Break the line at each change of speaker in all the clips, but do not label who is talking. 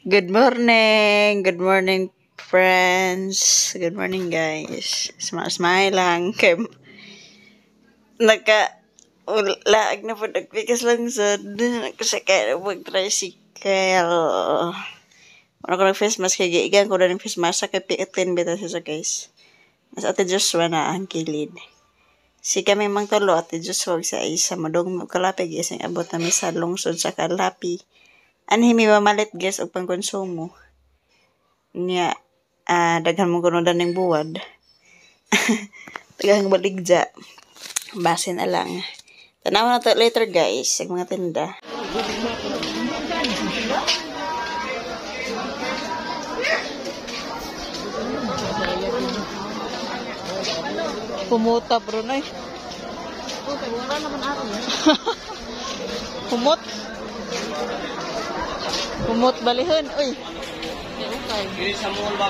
Good morning. Good morning, friends. Good morning, guys. Smile, smile lang. Kay, naka, laag na po, nagpikas lang sa, nakasakay na mag-tricycle. Ano ko ng face mask, kay giigan ko na face mask, sa kay piitin bita siya sa guys. Mas ate Joshua na ang kilid. Si kami mang tulo, ate Joshua sa isa, madong kalapig, isang abot na may sa lungsod sa kalapi. Anhi mi mamalit guys og pangkonsumo. Nya ah daghan mo kuno daning buwad. Daghang baligja. Base na lang. Tanaw na to later guys sa mga tinda. Pumuta bro na
Wala naman ako.
Pumot. Kumot balihon. Uy.
Kiri sa mall ba?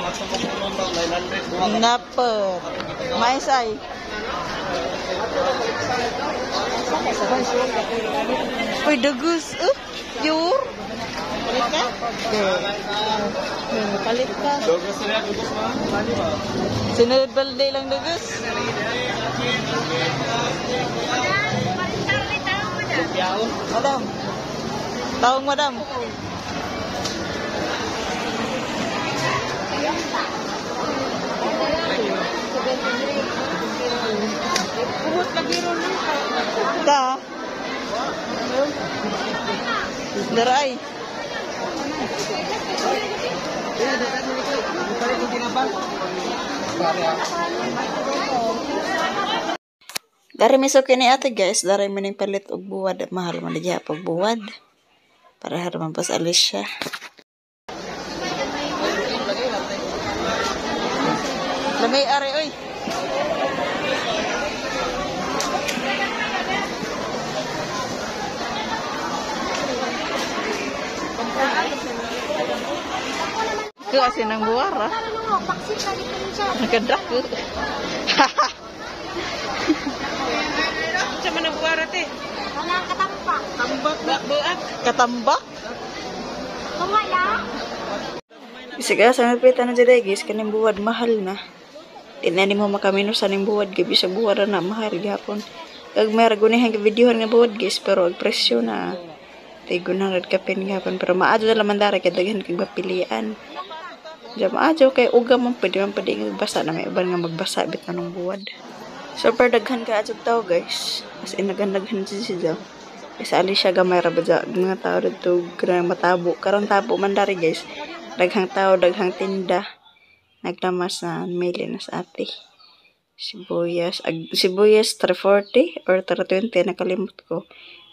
Maisay. Uy, dagus. Uh, yur. Ka? Ka. Balde lang dagus. Madam. Taong madam.
Taong madam.
Dari misuk ini ate guys, dari mining pelit og buwad mahal man apa pagbuwad. Para harman pas alis. may ari oy Ke asin nang buara. Nagkedak ke.
Cuma nang buara teh. Wala katambak. Tambak bak beak.
Katambak. Wala ya. Bisa ka sa mapitan na dyan guys, kanin buat mahal na. Di na ni mo makamino sa ning buwad, gabi sa buwad na mahal gapon. Kag may ragunihan ka videohan nga buwad guys, pero ang presyo na. Tigo na red kapin gapon, pero maadyo na laman dara kay daghan kag mapilian. Diyan maadyo kay uga man pwede man pwede magbasa na may uban nga magbasa bit na nung buwad. Super daghan ka adyo tao guys. As in naghan-daghan si siya. Isa ali siya gamay ra ba mga tao dito grang matabo. Karon tabo man dari guys. Daghang tao, daghang tinda. Nagtamas na mili na sa ate. Sibuyas. Ag, sibuyas 340 or 320 nakalimot ko.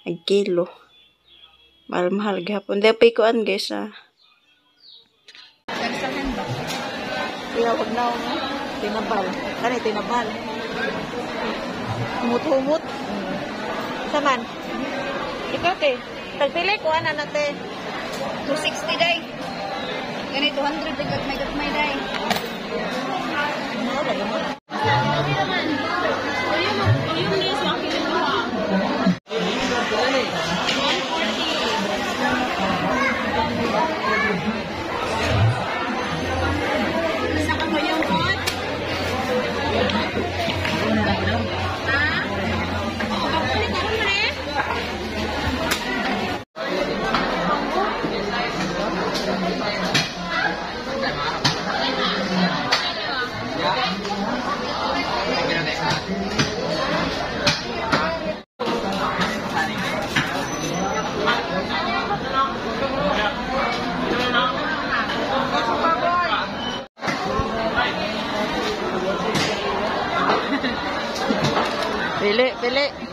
Ag kilo. Mahal-mahal gapon. Di pa ikuan guys ah. Kaya wag na ako. Tinabal. Kani tinabal. Humut-humut. Saman. Ikaw te. Tagpili ko ana na te.
260 day. Gani 200 bigat may gatmay day.
Thank you. Pelé, Pelé.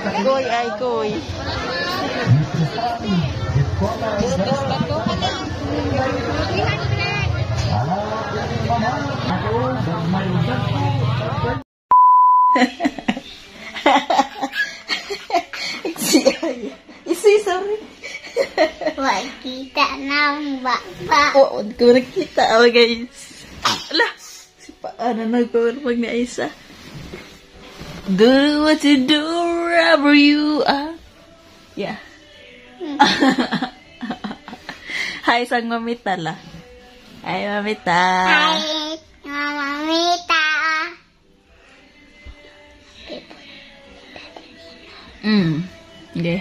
Koy ay ay. Isi, sorry.
Wag kita ng baba.
Oo, ko nakita. Oh, guys. Ala, si paano nagpapag ni Aisa? Do what you do wherever you are. Yeah. Hi, sang mamita la. Hi, mamita.
Hi, Mama Mita.
Mm. Okay.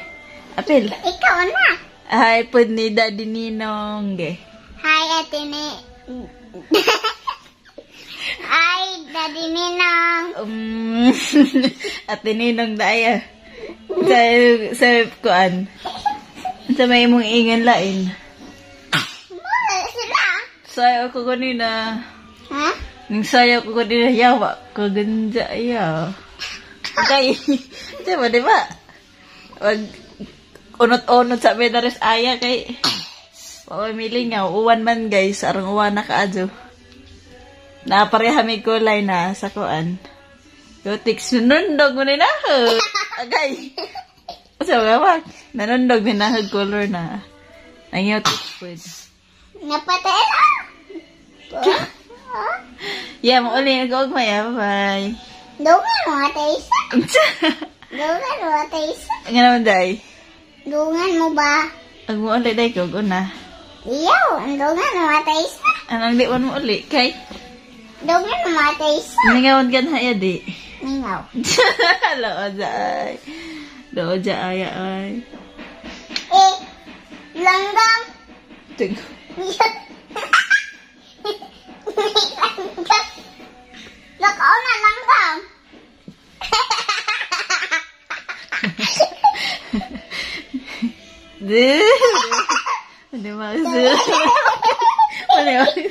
Apil.
Ikaw na.
Hi, po ni Daddy Ninong. Okay.
Hi, Ate Ni. Daddy Ninong.
Um, ate Ninong daya. Sa, sa kuan. Sa may mong ingan lain.
Mula sila.
Sayo ko kanina.
Ha?
Ning sayo ko kanina yawa. Kaganda ya. Okay. Diba, diba? Wag unot-unot sa bedares aya kay Paway milingaw. Uwan man guys. Arang uwan na kaadyo. Napareha may kulay na sa kuan. Yotik sunundog mo ni nahag. Agay. So, gawag. Nanundog ni nahag color na. Ang yotik food.
Napatay na.
Yeah, mo uli. Nag-ugmay. Bye.
Dungan mo, Ate Isa. Dungan mo, Ate Isa.
Nga naman, day.
Dungan mo ba?
Ang mo uli, day. Kung una.
Iyaw, ang dungan mo, Ate Isa.
Anong di mo uli? Kay,
Dobre namatay siya.
Ningawan ka na yan, di.
Ningaw.
Looja ay. Looja ay ay.
Eh, langgam.
Tingo.
Nakaw na langgam.
Di. Di maksud. Mani maksud.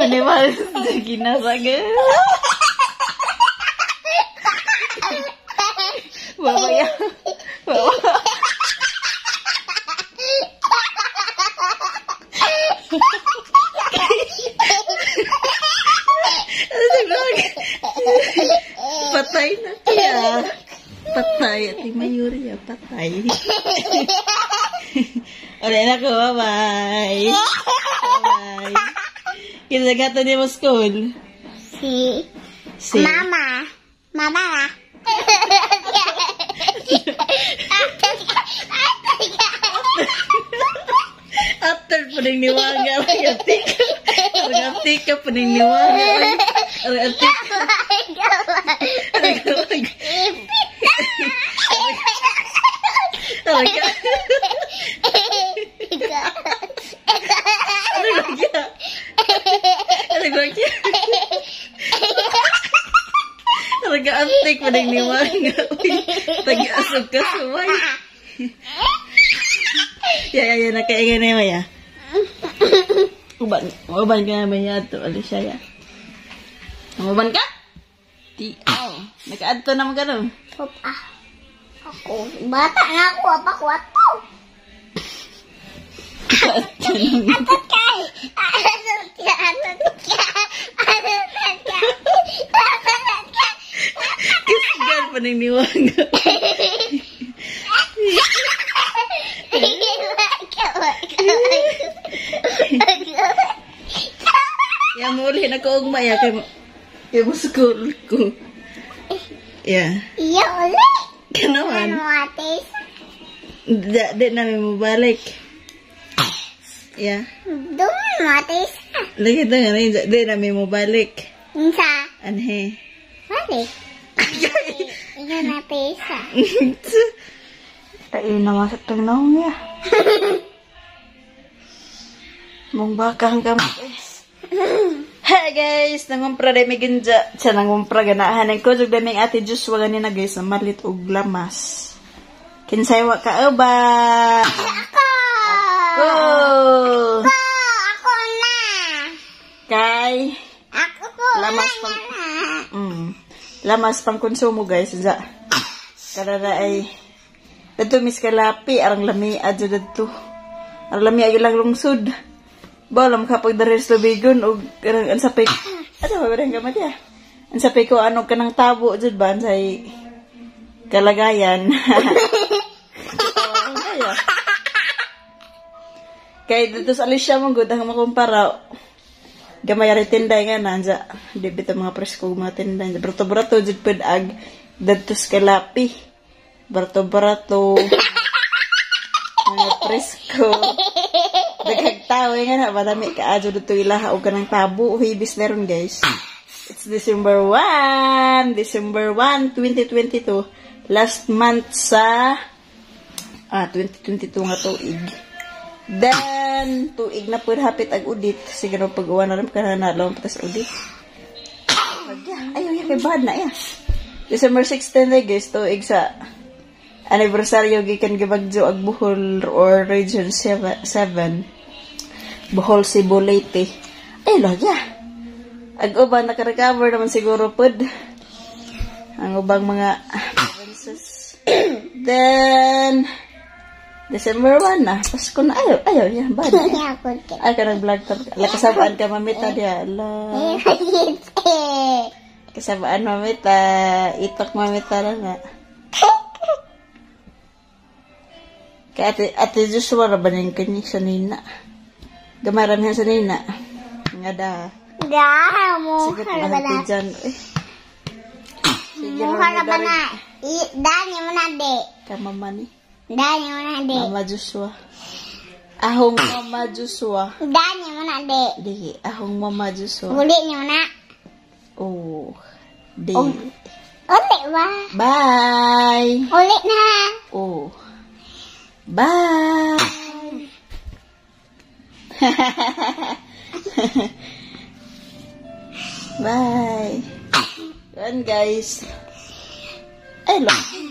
Mani maksud. Ginasaga. Bawa ya. Bawa. Patay na kaya. Patay. Ati Mayuri patay. Ulit na ko, bye-bye. Bye-bye. Kinagatan niya mo school.
Si
Si.
Mama. Mama.
After pa rin niwaga. Aragati ka. ada yang niwanga. Tagi asup ke semua ya, ya, ya. ya kayak gini ya. Uban. Uban kan naman ya. Ito, alis siya. Uban kan Di. Nak ada tuh nama ka Aku,
Papa. aku Bata nga. Apa ko ato. Ato kay. Ato kay. Ato kay. Ato kay.
Ato kay. happening, Nilang? Yang muli na ko ugma ya kay yung school ko. Yeah.
Iya
uli.
Kanawan. Kanawatis.
Da, di namin mo balik. Yeah.
Doon matis.
Lagi ito nga, di namin mo balik.
Unsa?
Anhe.
Balik. Iya natesa.
Tak Tapi nama setengah nong ya. Mong bakang ka Hey guys, nangumpra dai migin ja. Sa nangumpra ganahan ko jug dai ate juice wa gani na guys, malit og lamas. Kinsay wa ka uba.
Ako. Ako. Ako na.
Kay.
Ako ko.
Lamas
pag.
Mm. Lamas pang konsumo guys. Ja. Karara ay. Dito mis kalapi. Arang lami adyo dito. Arang lami ay lang lungsod. Balam kapag daris lubigon o karang ang sapik. Ano ba rin gamat ya? Ang sapik ko ano ka ng tabo jud ba sa kalagayan. Oh, ayo. Kay dito sa Alicia mo gud ang makumpara. Gamay ari nga nanja. Di bitaw mga presko mga tinday. Brato-brato jud pud ag dito sa kalapi. Brato-brato. mga presko. Nagkagtawa nga na, madami ka adyo dito ilaha o kanang tabo hibis meron guys. It's December 1, December 1, 2022. Last month sa, ah, 2022 nga tuig. Then, tuig na po hapit ag udit. Siguro pag-uwan na rin ka na nalawang patas udit. Ayaw, yan, kay bad na, ya. December 16 na guys, tuig sa anniversaryo gikan gibagjo ag Bohol or Region 7. Bohol Cebu Leyte. Ay lagya. Ag uban naka-recover naman siguro pud. Ang ubang mga provinces. Then December 1 na. Pasko na. Ayaw, ayaw. Yan, bad.
Iya.
Ay, ka nag-vlog ka. Kasabaan ka, mamita diya. Ala. Kasabaan, mamita. Itok, mamita na nga. Kaya ate, ate Joshua na ba rin kanya sa nina? Gamaran niya sa nina. Nga da.
Dah mo.
Sige,
Harap na.
tingnan dyan. Eh. Sige,
Mo harap na. I- Dani mo na de.
Ni.
Dani
manade. Mamajuswa. Ahong mamajuswa.
Dani manade.
Di ahong mamajuswa.
Ulit niyo na.
Oh. Di.
Oh. Ulit ba?
Bye.
Ulit na.
Oh. Bye. Bye. then guys. Ay, lang.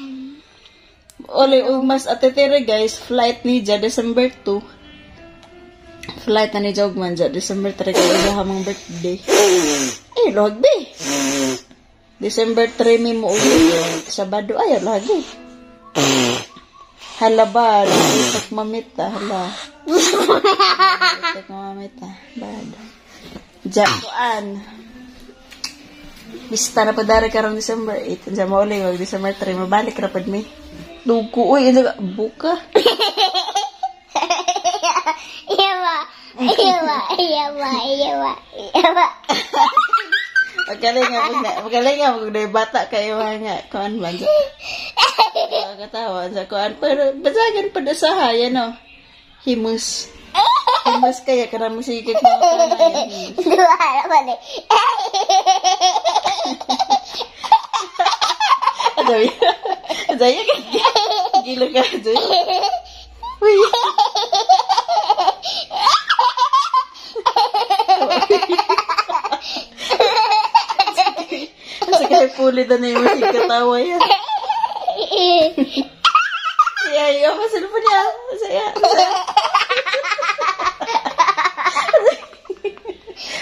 Oli umas atetere guys, flight ni ja December 2. Flight na ni Jogman ja December 3 kay iya hamang birthday. Eh, logbe. December 3 mi mo uwi. Sabado ay lagi. Hala ba, itak mamita, hala. Itak mamita, bad. Jakuan. Bista na pa dari karong December 8. Diyan mo ulit, mag December 3, mabalik na pa mi. Duku, wih itu buka.
Iya pak, iya pak, iya pak, iya pak, iya pak.
Oke, nga pag punya. nga batak kayak kayo Kawan kuan man. Katawa sa kuan pero basagan pa sa haya no. Himus. Himus kayak karena mo sige ko.
Duha apa nih?
ni. ya? Zaya ka. Kan gila kan tu. Wih. Sakit pulit na yung katawa ya. Ya, ya, masa lupa dia. Saya. Saya.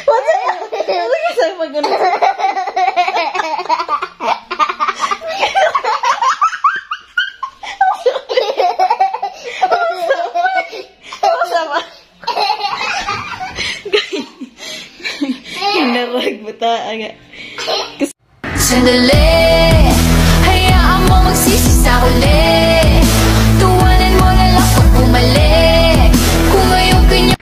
Masa ya? Masa saya pagano.